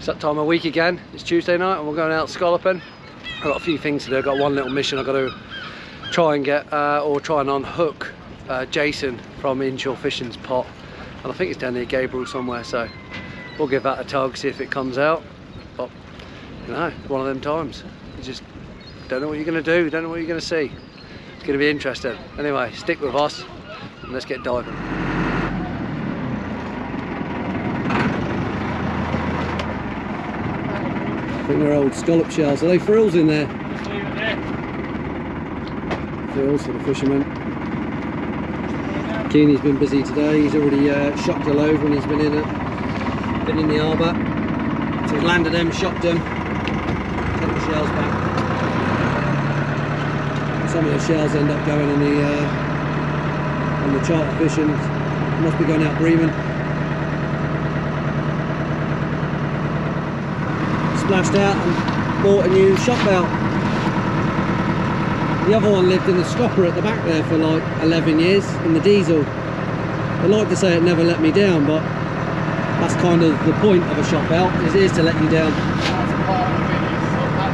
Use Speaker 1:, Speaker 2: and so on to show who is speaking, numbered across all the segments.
Speaker 1: It's that time of week again. It's Tuesday night and we're going out scalloping. I've got a few things to do. I've got one little mission I've got to try and get, uh, or try and unhook uh, Jason from Inshore Fishing's pot. And I think it's down near Gabriel somewhere, so we'll give that a tug, see if it comes out. But, you know, one of them times. You just don't know what you're going to do, don't know what you're going to see. It's going to be interesting. Anyway, stick with us and let's get diving. Think they're old scallop shells. Are they frills in there? Frills for the fishermen. Keeney's been busy today. He's already uh, shocked a load when he's been in it, been in the harbour. So he's landed them, shocked them, take the shells back. Some of the shells end up going on the uh, on the charter fishing. Must be going out breaming. Splashed out and bought a new shot belt. The other one lived in the stopper at the back there for like 11 years in the diesel. I like to say it never let me down, but that's kind of the point of a shot belt, is, is to let you down.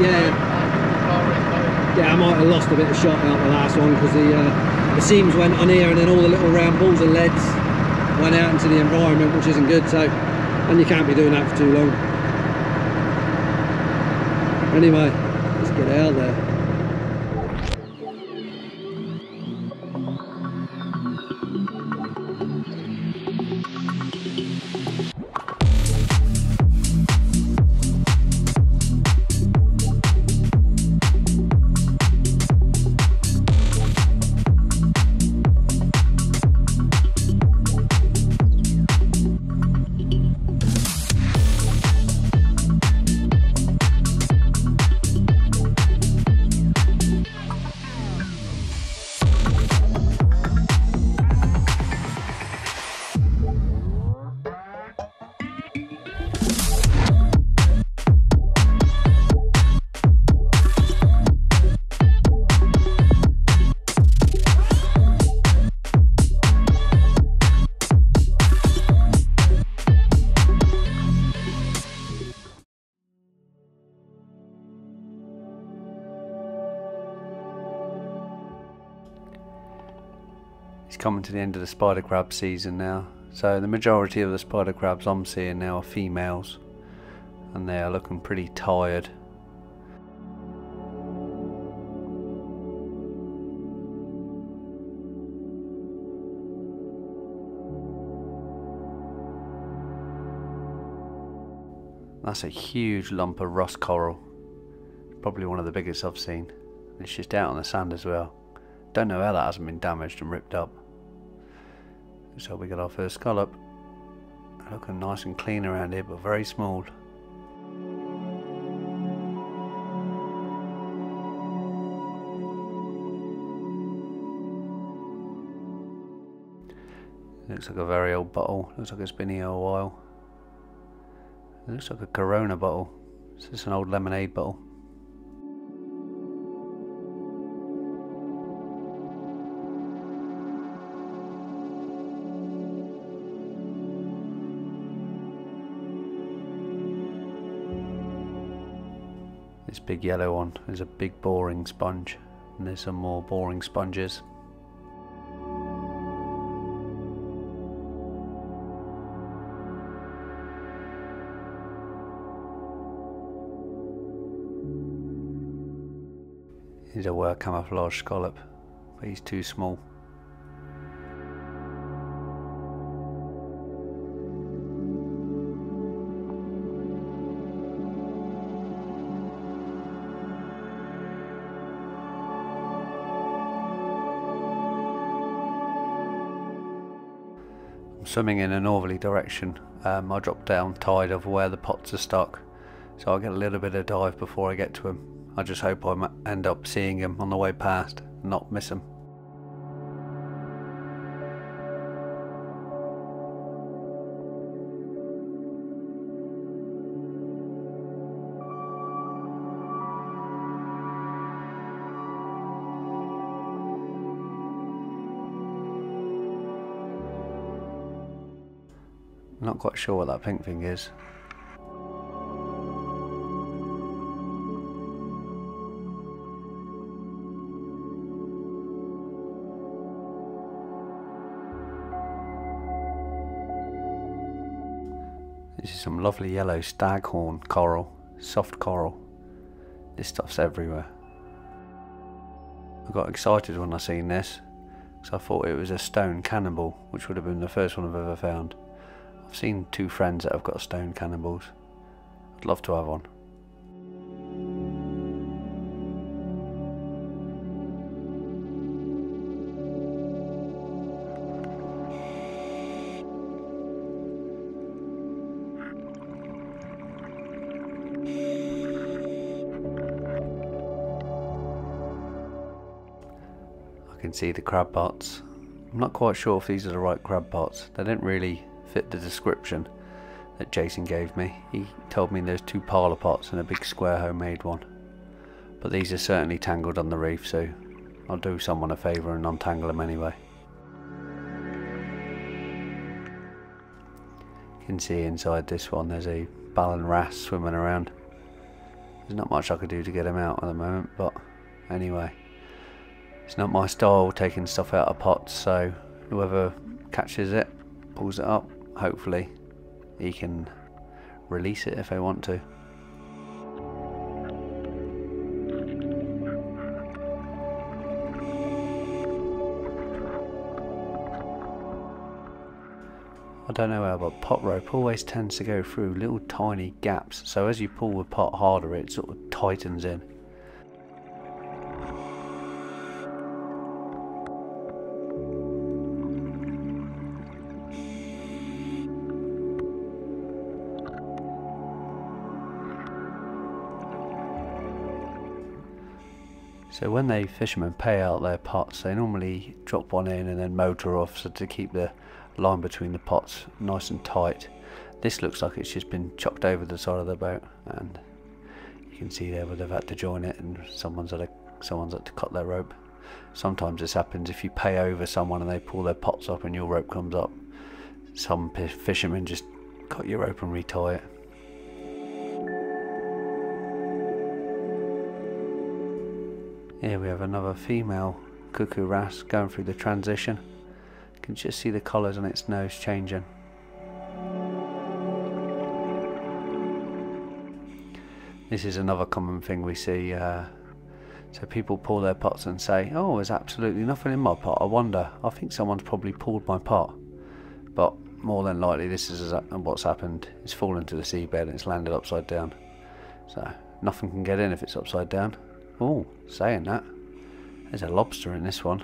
Speaker 1: Yeah. Yeah, I might have lost a bit of shot out the last one because the, uh, the seams went on here and then all the little round balls and leads went out into the environment, which isn't good. So, and you can't be doing that for too long. Anyway, let's get out of there. It's coming to the end of the spider crab season now. So the majority of the spider crabs I'm seeing now are females and they are looking pretty tired. That's a huge lump of Ross coral. Probably one of the biggest I've seen. It's just out on the sand as well. Don't know how that hasn't been damaged and ripped up. So we got our first scallop. Looking nice and clean around here, but very small. Looks like a very old bottle. Looks like it's been here a while. It looks like a Corona bottle. It's just an old lemonade bottle. Big yellow one is a big boring sponge and there's some more boring sponges. He's a well camouflage scallop, but he's too small. Swimming in a northerly direction. Um, I drop down tide of where the pots are stuck, so I'll get a little bit of dive before I get to them. I just hope I end up seeing them on the way past, not miss him. not quite sure what that pink thing is. This is some lovely yellow staghorn coral, soft coral. This stuff's everywhere. I got excited when I seen this, because I thought it was a stone cannonball, which would have been the first one I've ever found. I've seen two friends that have got stone cannonballs. I'd love to have one. I can see the crab pots. I'm not quite sure if these are the right crab pots. They didn't really fit the description that Jason gave me. He told me there's two parlour pots and a big square homemade one. But these are certainly tangled on the reef, so I'll do someone a favour and untangle them anyway. You can see inside this one there's a ballan wrasse swimming around. There's not much I could do to get him out at the moment, but anyway. It's not my style taking stuff out of pots, so whoever catches it, pulls it up, hopefully he can release it if I want to. I don't know how, but pot rope always tends to go through little tiny gaps, so as you pull the pot harder it sort of tightens in. So when they fishermen pay out their pots, they normally drop one in and then motor off so to keep the line between the pots nice and tight. This looks like it's just been chucked over the side of the boat and you can see there where they've had to join it and someone's had, a, someone's had to cut their rope. Sometimes this happens if you pay over someone and they pull their pots up and your rope comes up. Some fishermen just cut your rope and retie it. Here we have another female cuckoo wrasse going through the transition. You can just see the colours on its nose changing. This is another common thing we see. Uh, so people pull their pots and say, oh, there's absolutely nothing in my pot. I wonder, I think someone's probably pulled my pot. But more than likely this is what's happened. It's fallen to the seabed and it's landed upside down. So nothing can get in if it's upside down. Oh, saying that, there's a lobster in this one.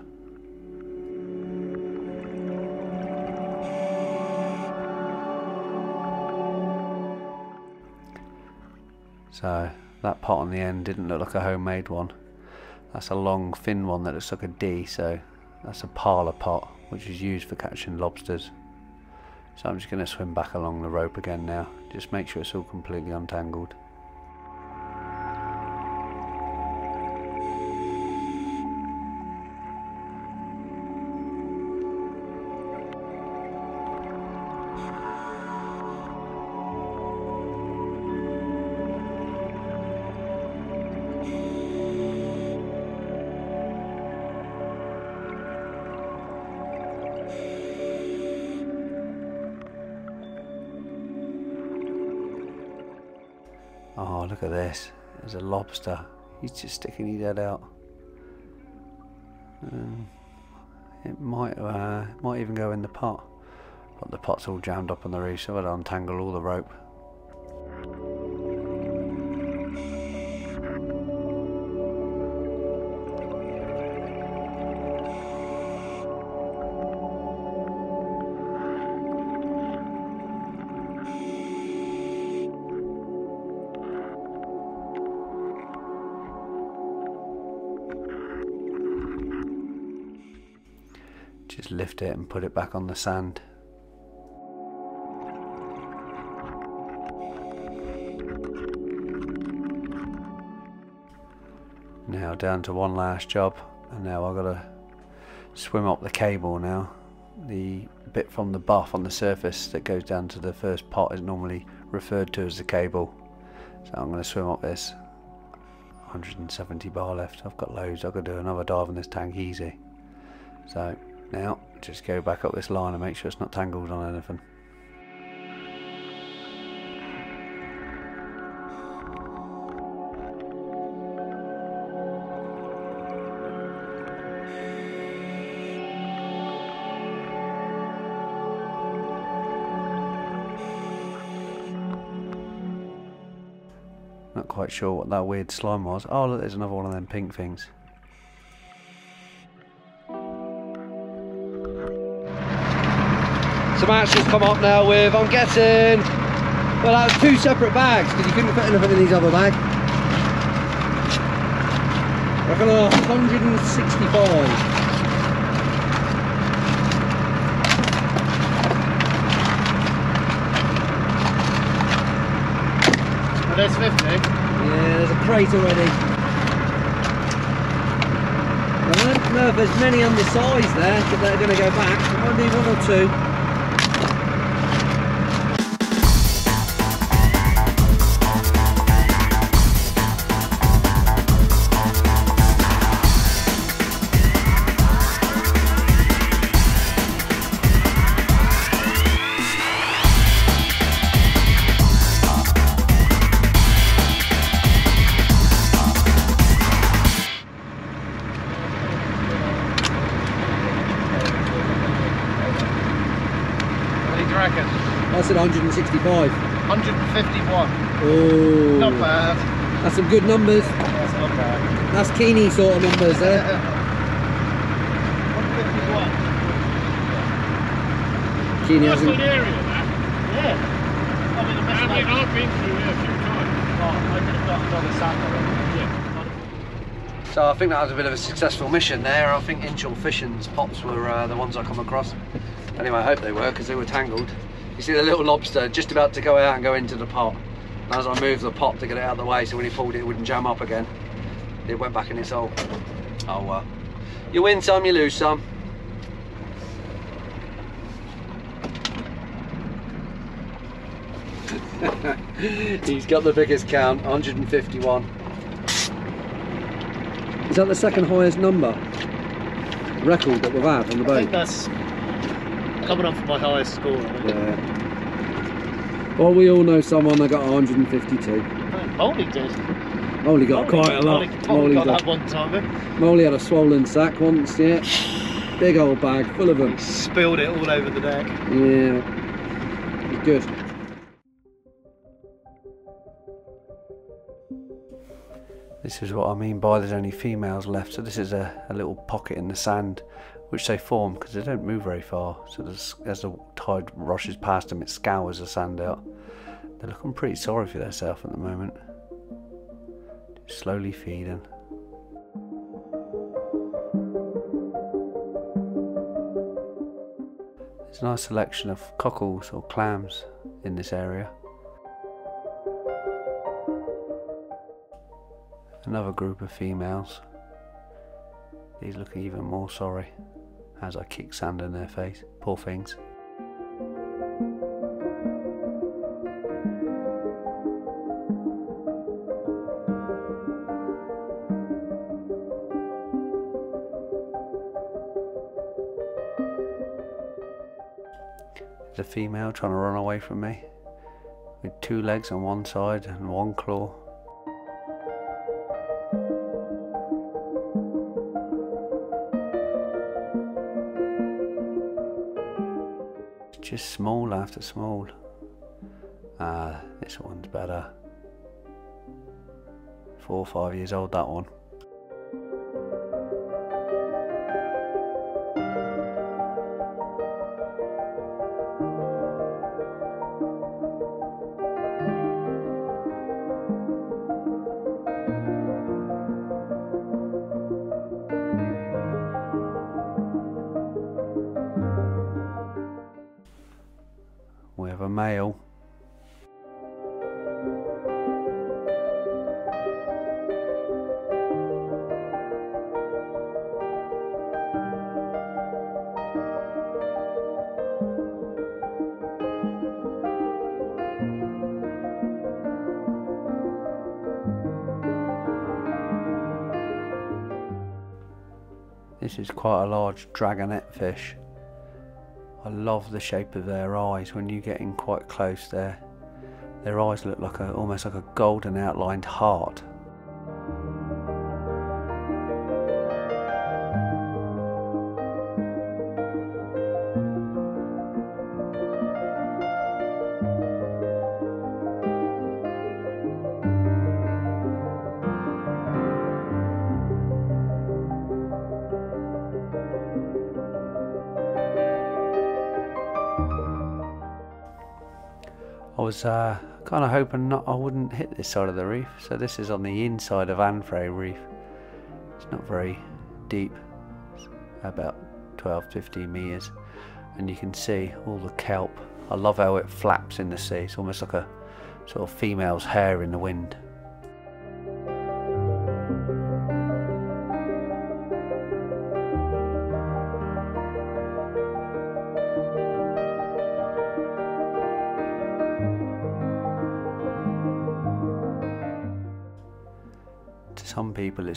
Speaker 1: So that pot on the end didn't look like a homemade one. That's a long thin one that looks like a D, so that's a parlour pot which is used for catching lobsters. So I'm just going to swim back along the rope again now, just make sure it's all completely untangled. Look at this. There's a lobster. He's just sticking his head out. Um, it might uh, might even go in the pot. But the pot's all jammed up on the reef, so I'd untangle all the rope. Just lift it and put it back on the sand. Now down to one last job and now I've got to swim up the cable now. The bit from the buff on the surface that goes down to the first pot is normally referred to as the cable. So I'm going to swim up this 170 bar left. I've got loads. I could do another dive in this tank easy. So now, just go back up this line and make sure it's not tangled on anything. Not quite sure what that weird slime was. Oh look, there's another one of them pink things. So Matt's just come up now with, I'm guessing, well that was two separate bags because you couldn't fit anything in these other bags. Going to 165.
Speaker 2: there's 50.
Speaker 1: Yeah, there's a crate already. I don't know if there's many on the size there that are going to go back. There might be one or two. Said 165.
Speaker 2: 151.
Speaker 1: Oh.
Speaker 2: Not bad.
Speaker 1: That's some good numbers.
Speaker 2: That's not bad.
Speaker 1: That's Keeney sort of numbers there.
Speaker 2: 151.
Speaker 1: Keeney
Speaker 3: That's
Speaker 1: hasn't...
Speaker 3: an area, that.
Speaker 2: Yeah. I mean, the best
Speaker 3: I mean, I've been through here a few times.
Speaker 2: Oh, I could have got another sandal.
Speaker 3: Yeah.
Speaker 1: So I think that was a bit of a successful mission there. I think Inshore Fishing's pops were uh, the ones I come across. Anyway, I hope they were because they were tangled. You see the little lobster just about to go out and go into the pot. And as I moved the pot to get it out of the way so when he pulled it, it wouldn't jam up again. It went back in its hole. Oh well. You win some, you lose some. He's got the biggest count, 151. Is that the second highest number record that we've had on the boat?
Speaker 2: Coming up for my highest score.
Speaker 1: Yeah. Well, we all know someone that got 152.
Speaker 2: Molly did.
Speaker 1: Molly got
Speaker 2: Molly-
Speaker 1: quite a lot.
Speaker 2: Molly, got that one time. eh?
Speaker 1: Molly had a swollen sack once, yeah. Big old bag full of them.
Speaker 2: Spilled it all over the deck.
Speaker 1: Yeah. Good. This is what I mean by there's only females left. So this is a, a little pocket in the sand which they form because they don't move very far. So as the tide rushes past them, it scours the sand out. They're looking pretty sorry for themselves at the moment. Slowly feeding. There's a nice selection of cockles or clams in this area. Another group of females. These looking even more sorry as I kick sand in their face. Poor things. There's a female trying to run away from me with two legs on one side and one claw. Just small after small. Ah, this one's better. Four or five years old, that one. This is quite a large dragonet fish. I love the shape of their eyes when you get in quite close there. Their eyes look like a almost like a golden outlined heart. Was uh, kind of hoping not, I wouldn't hit this side of the reef. So this is on the inside of Anfray Reef. It's not very deep, it's about 12 15 meters, and you can see all the kelp. I love how it flaps in the sea. It's almost like a sort of female's hair in the wind.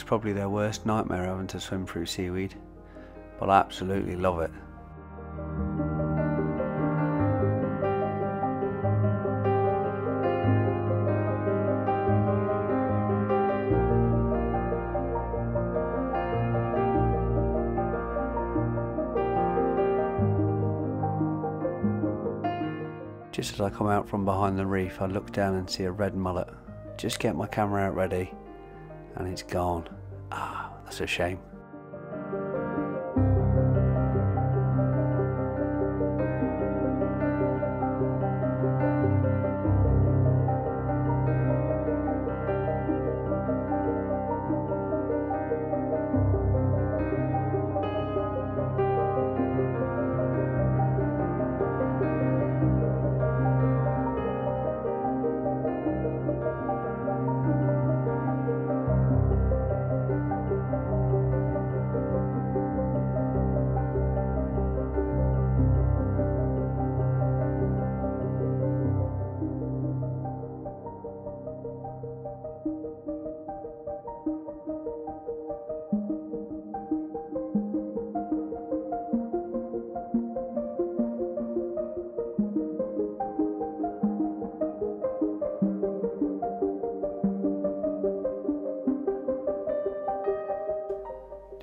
Speaker 1: Probably their worst nightmare having to swim through seaweed, but I absolutely love it. Just as I come out from behind the reef, I look down and see a red mullet. Just get my camera out ready, and it's gone. Ah, that's a shame.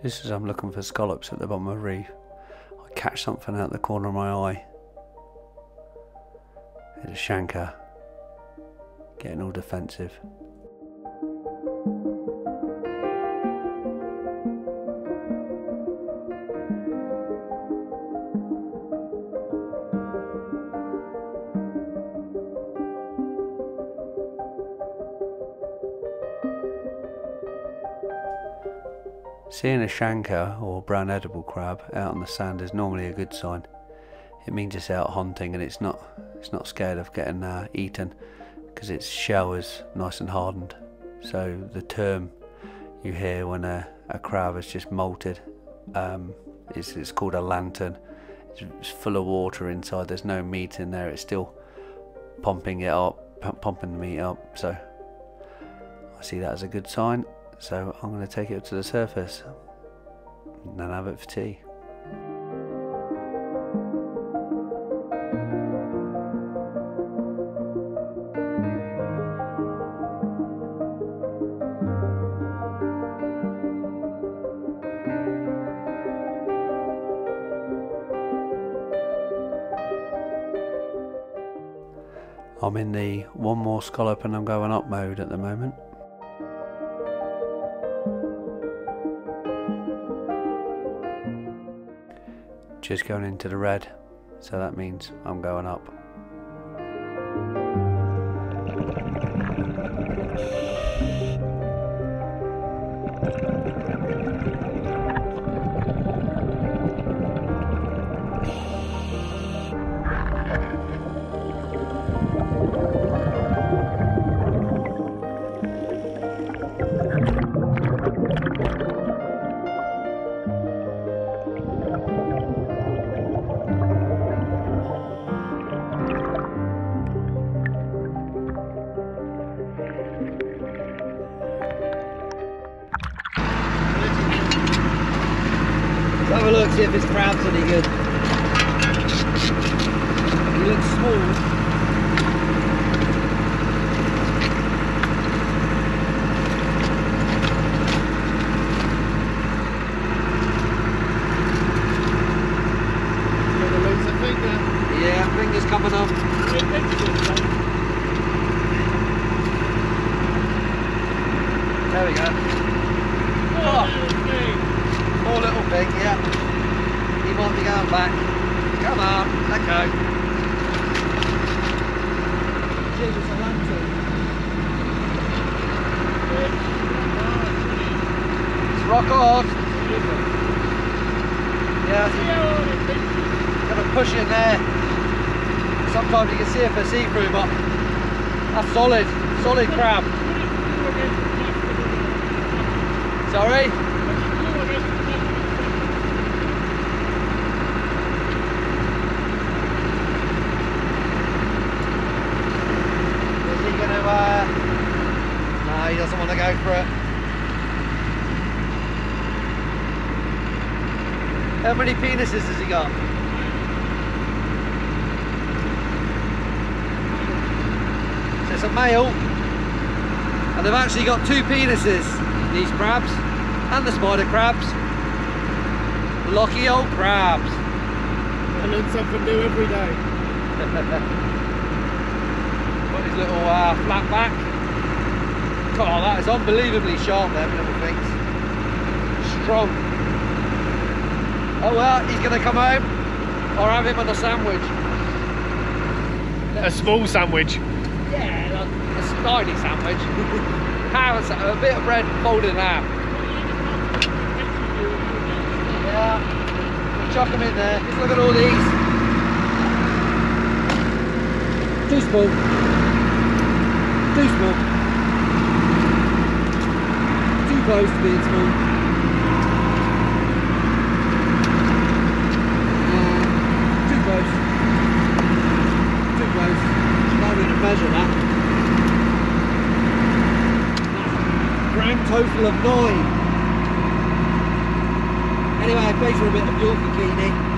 Speaker 1: Just as I'm looking for scallops at the bottom of the reef, I catch something out the corner of my eye. It's a shanker, getting all defensive. Seeing a shanker or brown edible crab out on the sand is normally a good sign. It means it's out hunting and it's not it's not scared of getting uh, eaten because its shell is nice and hardened. So the term you hear when a, a crab is just molted um, is it's called a lantern. It's, it's full of water inside. There's no meat in there. It's still pumping it up, pu- pumping the meat up. So I see that as a good sign. So I'm going to take it up to the surface and then have it for tea. I'm in the one more scallop and I'm going up mode at the moment. Just going into the red, so that means I'm going up.
Speaker 4: Have a look, see if this crab's any good. He looks small.
Speaker 2: Gonna lose a finger.
Speaker 4: Yeah, fingers coming up. There we go.
Speaker 3: Oh, thing.
Speaker 4: Poor little thing, yeah. He might be going back. Come on, let go.
Speaker 1: cheers with some lantern. It's rock hard. Yeah, in there. Sometimes you can see if they're see-through, but that's solid, solid crab. Sorry? Is he gonna, uh... No, he doesn't want to go for it. How many penises has he got? It's a male, and they've actually got two penises, these crabs, and the spider crabs. Lucky old crabs.
Speaker 2: I learn something new every day.
Speaker 1: Got his little uh, flat back. Oh, that is unbelievably sharp, them little things. Strong. Oh well, he's going to come home, or have him on a sandwich.
Speaker 2: A small sandwich.
Speaker 1: Yeah, like tiny sandwich. half a, a bit of bread folded in half. Yeah, we'll chuck them in there. Just look at all these. Too small. Too small. Too close to being small. Uh, too close. Too close. Can't even measure that. Grand total of nine. Anyway, pays for a bit of for Keeney.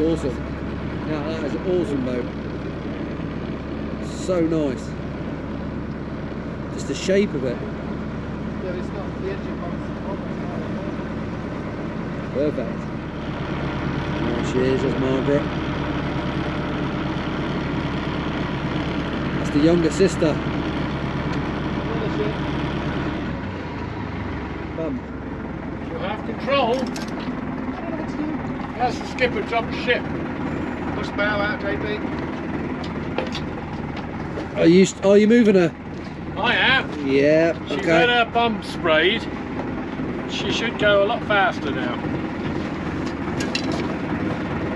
Speaker 1: Is awesome. Yeah, that is awesome boat. So nice. Just the shape of it.
Speaker 2: Yeah, it's not the engine
Speaker 1: Perfect. There she is, there's Margaret. That's the younger sister. Bum.
Speaker 4: You have control. That's the skipper jump ship.
Speaker 2: Push bow out, JB.
Speaker 1: Are you are you moving her?
Speaker 4: I am.
Speaker 1: Yeah.
Speaker 4: She's
Speaker 1: okay.
Speaker 4: had her bum sprayed. She should go a lot faster now.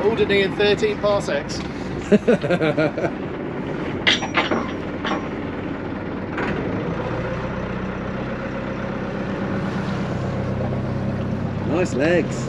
Speaker 2: Alderney in 13 parsecs.
Speaker 1: nice legs.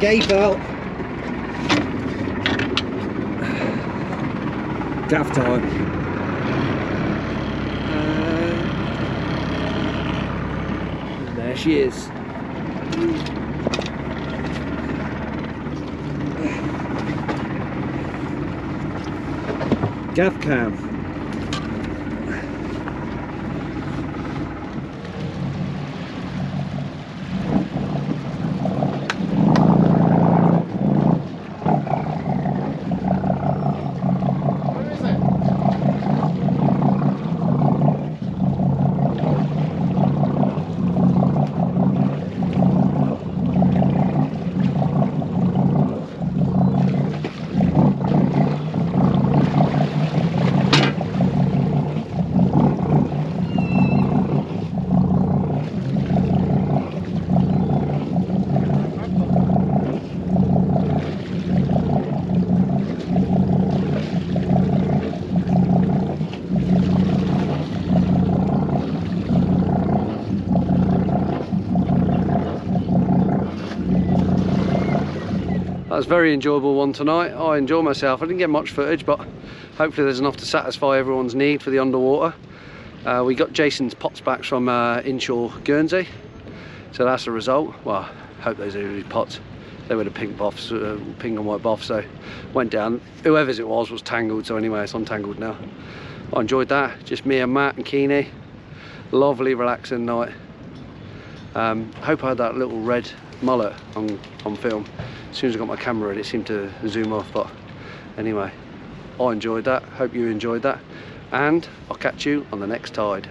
Speaker 4: Gape out. Gaff time. And there she is. Gaff cam.
Speaker 1: That was a very enjoyable one tonight. I enjoyed myself. I didn't get much footage, but hopefully there's enough to satisfy everyone's need for the underwater. Uh, we got Jason's pots back from uh, inshore Guernsey, so that's the result. Well, hope those are his pots. They were the pink buffs, uh, pink and white buffs, so went down. Whoever's it was was tangled, so anyway, it's untangled now. I enjoyed that. Just me and Matt and Keeney. Lovely, relaxing night. Um, hope I had that little red mullet on, on film. As soon as I got my camera in, it seemed to zoom off. But anyway, I enjoyed that. Hope you enjoyed that. And I'll catch you on the next tide.